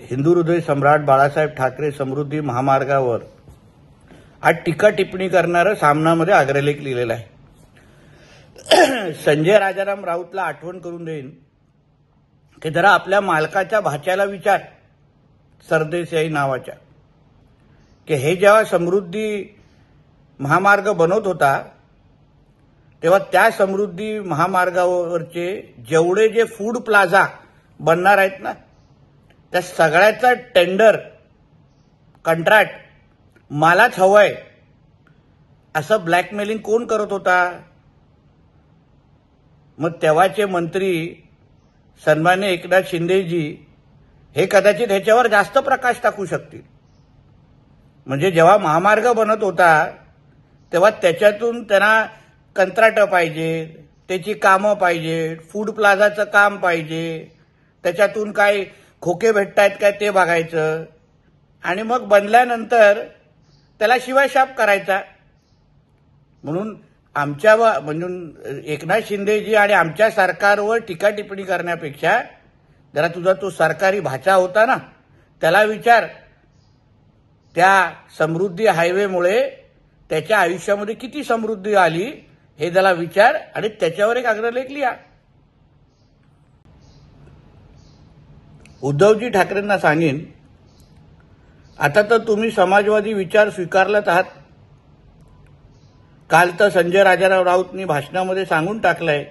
हिंदू हृदय सम्राट बाळासाहेब ठाकरे समृद्धी महामार्गावर आज टीका टिप्पणी करणारं सामनामध्ये आग्रलेख लिहिलेला आहे. संजय राजाराम राऊतला आठवण करून देईन की जरा आपल्या मालकाच्या भाच्याला विचार सरदेसाई नावाच्या की हे जेव्हा समृद्धी महामार्ग बनवत होता तेव्हा त्या समृद्धी महामार्गावरचे जेवढे जे फूड प्लाझा बनणार आहेत ना त्या सगळ्याचा टेंडर कंत्राट मलाच हवंय. असं ब्लॅकमेलिंग कोण करत होता? मग तेव्हाचे मंत्री सन्मान्य एकनाथ शिंदेजी हे कदाचित ह्याच्यावर जास्त प्रकाश टाकू शकतील. म्हणजे जेव्हा महामार्ग बनत होता तेव्हा त्याच्यातून त्यांना कंत्राटं पाहिजे त्याची कामं पाहिजे फूड प्लाझाचं काम पाहिजे त्याच्यातून काय खोके भेटतायत काय ते बघायचं. आणि मग बनल्यानंतर त्याला शिवाशाप करायचा. म्हणून आमच्या म्हणून एकनाथ शिंदेजी आणि आमच्या सरकारवर टीका टिप्पणी करण्यापेक्षा जरा तुझा तो सरकारी भाचा होता ना त्याला विचार. त्या समृद्धी हायवेमुळे त्याच्या आयुष्यामध्ये किती समृद्धी आली हे त्याला विचार आणि त्याच्यावर एक अग्रलेख लिहा. उद्धवजी ठाकरेंना सांगेन आता तर तुम्ही समाजवादी विचार स्वीकारलात आहात. काल तर संजय राजाराव राऊतनी भाषणामध्ये सांगून टाकलंय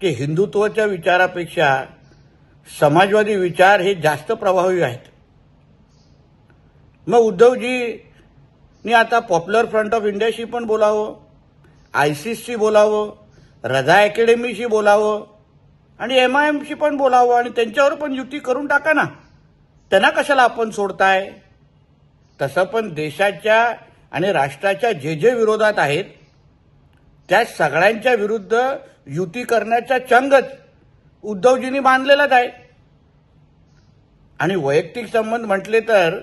की हिंदुत्वाच्या विचारापेक्षा समाजवादी विचार हे जास्त प्रभावी आहेत. मग उद्धवजीनी आता पॉप्युलर फ्रंट ऑफ इंडियाशी पण बोलावं आय सी बोलावं रझा अकॅडमीशी बोलावं आणि एम आय एमशी पण बोलावं आणि त्यांच्यावर पण युती करून टाका ना. त्यांना कशाला आपण सोडताय? तसं पण देशाच्या आणि राष्ट्राच्या जे जे विरोधात आहेत त्या सगळ्यांच्या विरुद्ध युती करण्याचा चंगच उद्धवजींनी बांधलेलाच आहे. आणि वैयक्तिक संबंध म्हटले तर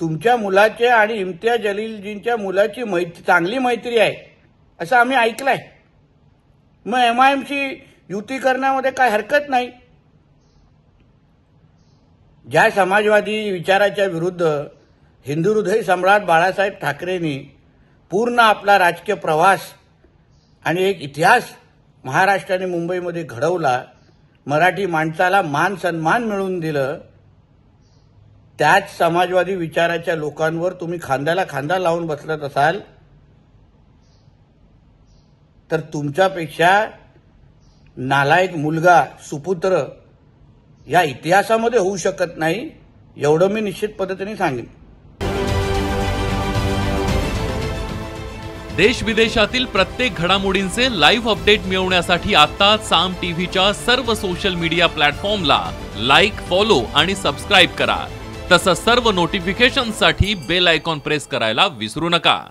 तुमच्या मुलाचे आणि इम्तियाज जलीलजींच्या मुलाची मैत्री चांगली मैत्री आहे असं आम्ही ऐकलंय. मग एम आय एमशी युती करण्यामध्ये काय हरकत नाही. ज्या समाजवादी विचाराच्या विरुद्ध हिंदू हृदय सम्राट बाळासाहेब ठाकरेंनी पूर्ण आपला राजकीय प्रवास आणि एक इतिहास महाराष्ट्र आणि मुंबईमध्ये घडवला मराठी माणसाला मान सन्मान मिळवून दिलं त्याच समाजवादी विचाराच्या लोकांवर तुम्ही खांद्याला खांदा लावून बसलत असाल तर तुमच्यापेक्षा नालायक मुलगा सुपुत्र या इतिहासामध्ये होऊ शकत नाही एवढं मी निश्चित पद्धतीने सांगेन. देश विदेशातील प्रत्येक घडामोडींचे लाईव्ह अपडेट मिळवण्यासाठी आता साम टीव्हीच्या सर्व सोशल मीडिया प्लॅटफॉर्मला लाईक फॉलो आणि सबस्क्राईब करा. तसंच सर्व नोटिफिकेशनसाठी बेल आयकॉन प्रेस करायला विसरू नका.